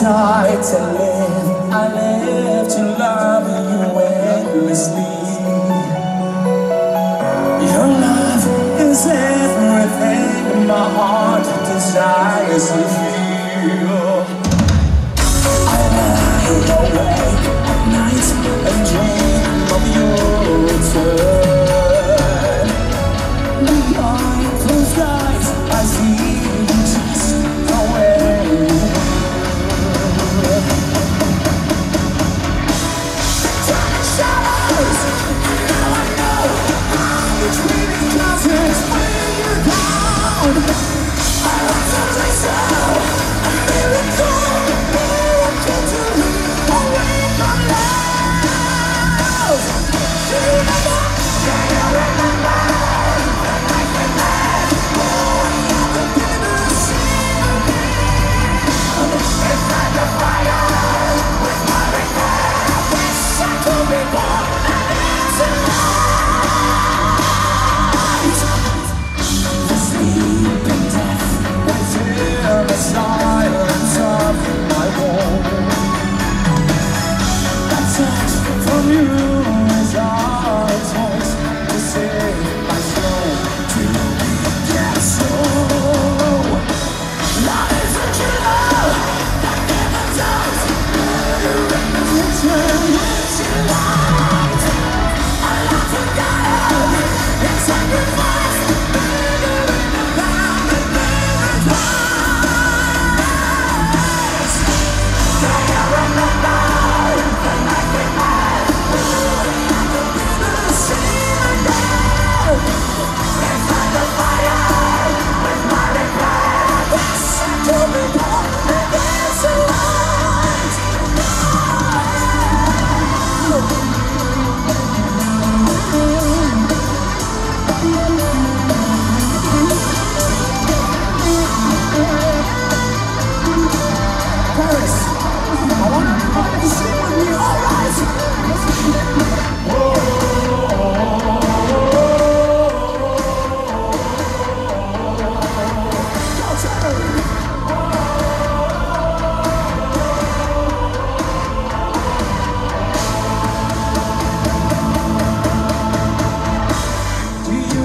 died to live, I live to love you endlessly. Your love is everything my heart desires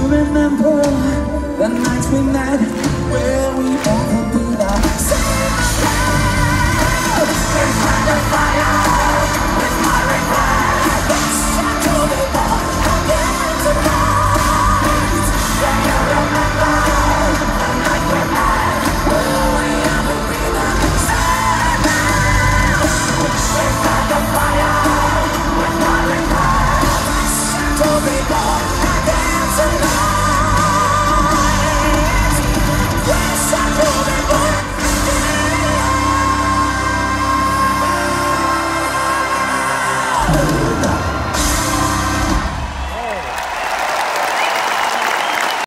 remember the nights we met?